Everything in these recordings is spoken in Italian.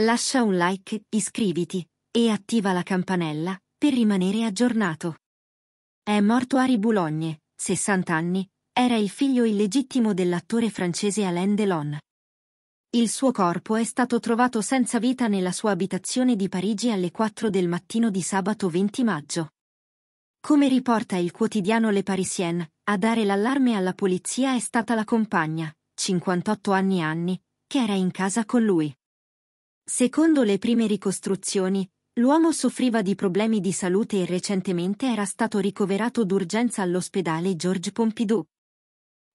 Lascia un like, iscriviti e attiva la campanella per rimanere aggiornato. È morto Ari Boulogne, 60 anni, era il figlio illegittimo dell'attore francese Alain Delon. Il suo corpo è stato trovato senza vita nella sua abitazione di Parigi alle 4 del mattino di sabato 20 maggio. Come riporta il quotidiano Le Parisien, a dare l'allarme alla polizia è stata la compagna, 58 anni anni, che era in casa con lui. Secondo le prime ricostruzioni, l'uomo soffriva di problemi di salute e recentemente era stato ricoverato d'urgenza all'ospedale Georges Pompidou.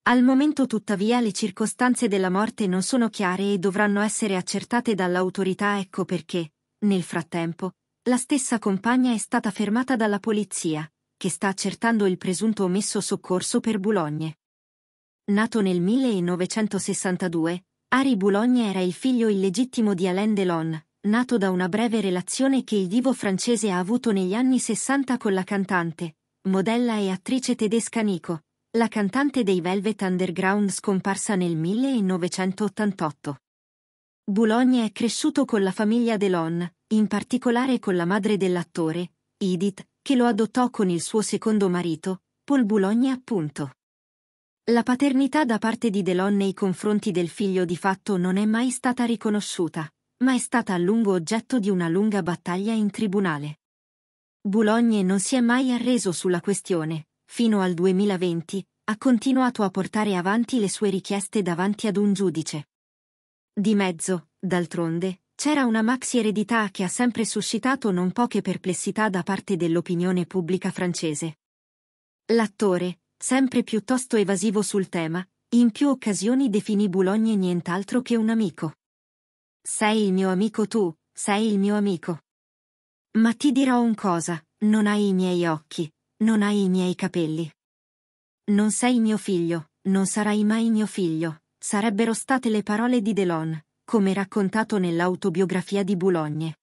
Al momento tuttavia le circostanze della morte non sono chiare e dovranno essere accertate dall'autorità ecco perché, nel frattempo, la stessa compagna è stata fermata dalla polizia, che sta accertando il presunto omesso soccorso per Boulogne. Nato nel 1962, Ari Boulogne era il figlio illegittimo di Alain Delon, nato da una breve relazione che il divo francese ha avuto negli anni 60 con la cantante, modella e attrice tedesca Nico, la cantante dei Velvet Underground scomparsa nel 1988. Boulogne è cresciuto con la famiglia Delon, in particolare con la madre dell'attore, Edith, che lo adottò con il suo secondo marito, Paul Boulogne appunto. La paternità da parte di Delon nei confronti del figlio di fatto non è mai stata riconosciuta, ma è stata a lungo oggetto di una lunga battaglia in tribunale. Boulogne non si è mai arreso sulla questione, fino al 2020, ha continuato a portare avanti le sue richieste davanti ad un giudice. Di mezzo, d'altronde, c'era una maxi eredità che ha sempre suscitato non poche perplessità da parte dell'opinione pubblica francese. L'attore, sempre piuttosto evasivo sul tema, in più occasioni definì Boulogne nient'altro che un amico. Sei il mio amico tu, sei il mio amico. Ma ti dirò un cosa, non hai i miei occhi, non hai i miei capelli. Non sei mio figlio, non sarai mai mio figlio, sarebbero state le parole di Delon, come raccontato nell'autobiografia di Boulogne.